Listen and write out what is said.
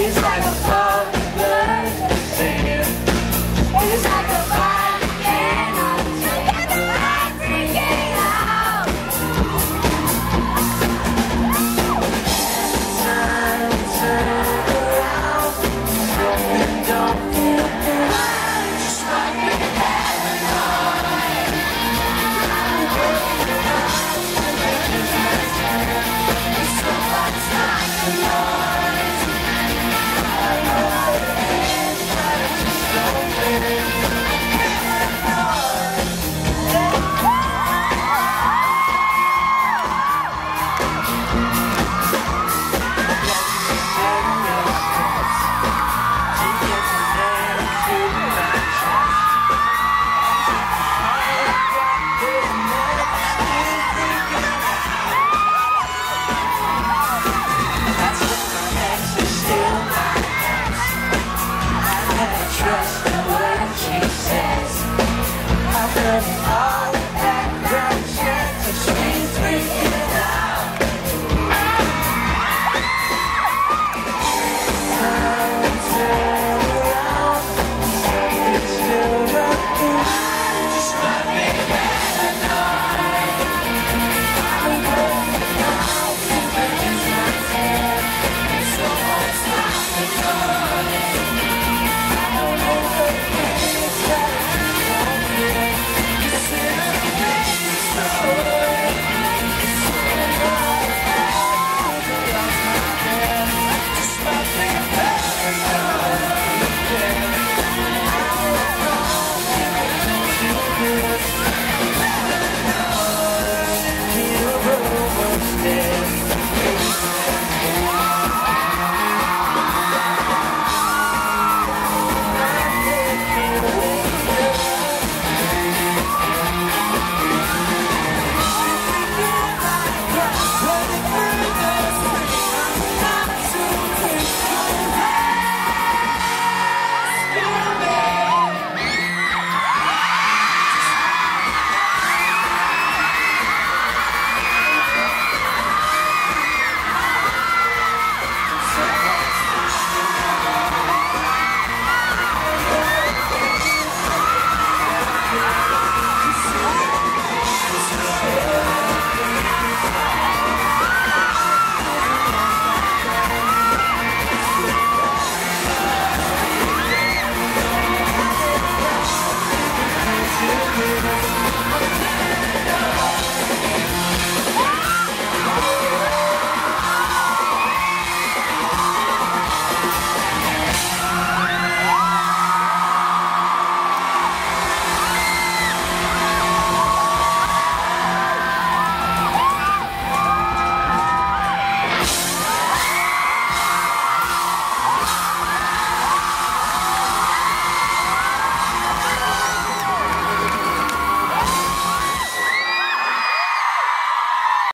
He's like a I